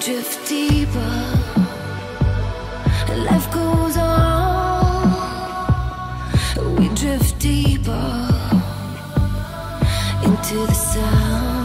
drift deeper. Life goes on. We drift deeper into the sound.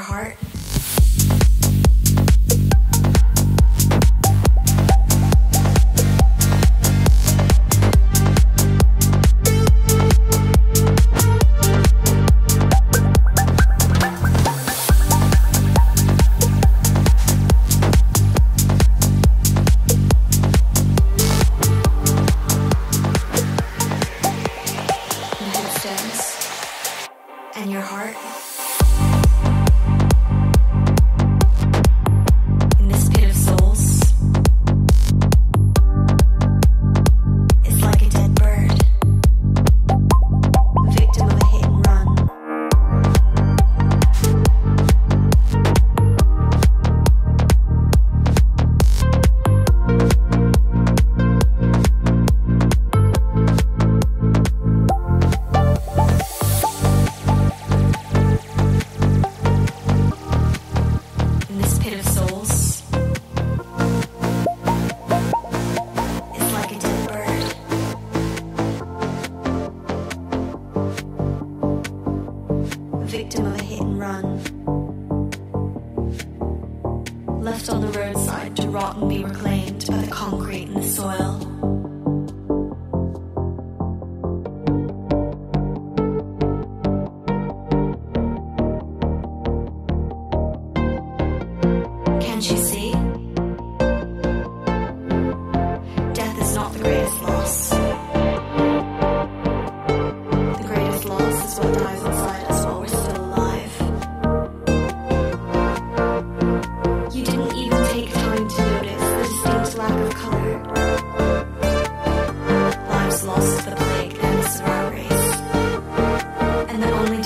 heart. The only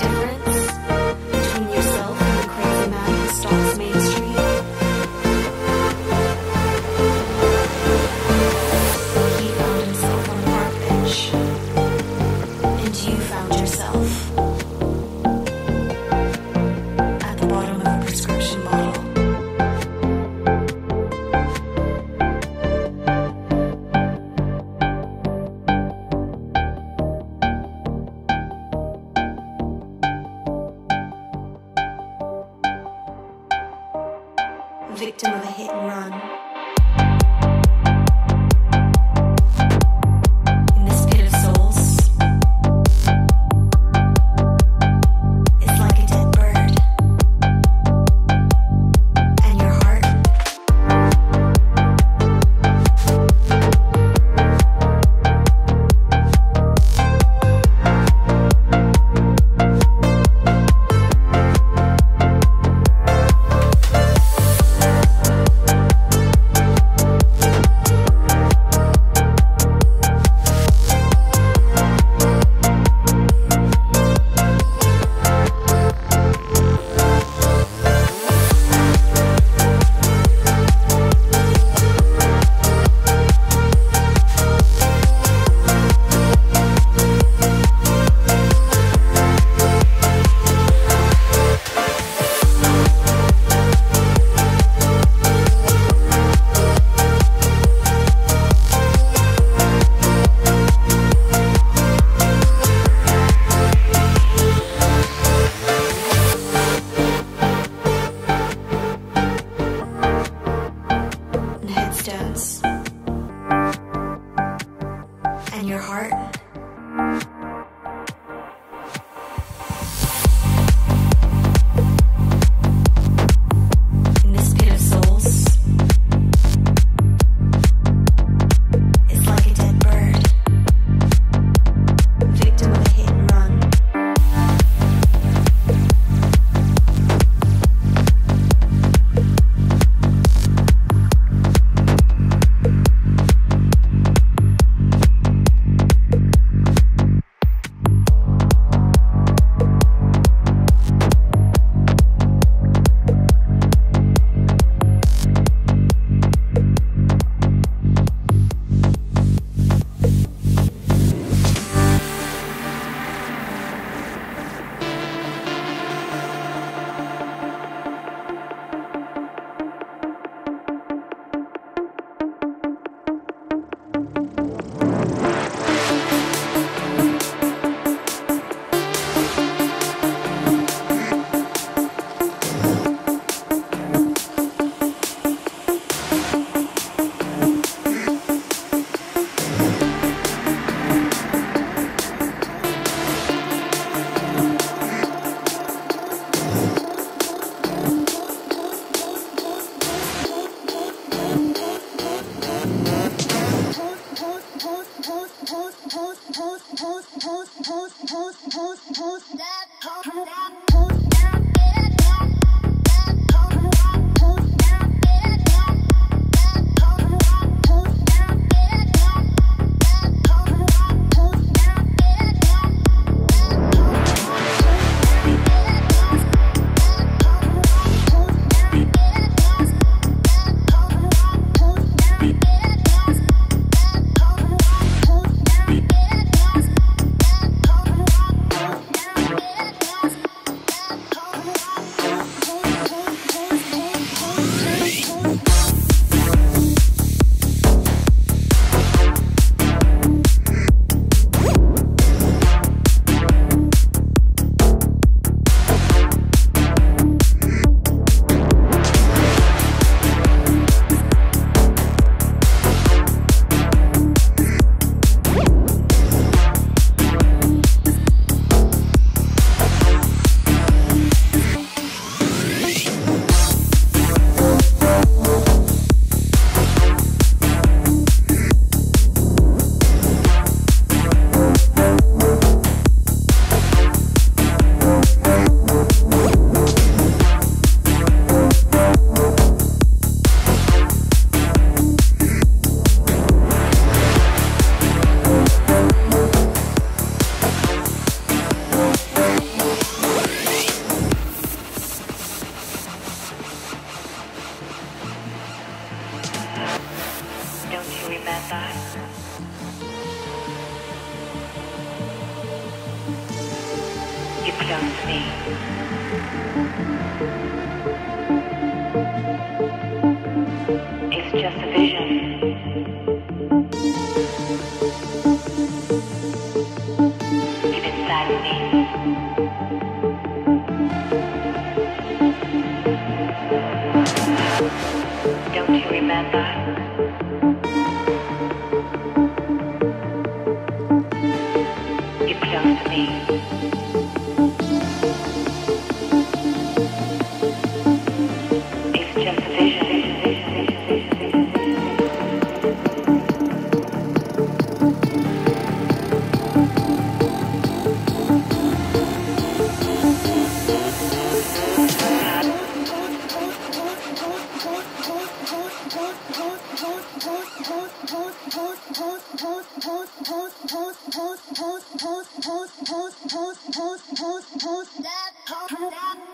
pose, pose, pose, pose, pose, pose, pose, pose, pose, that pose, that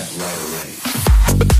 that right away.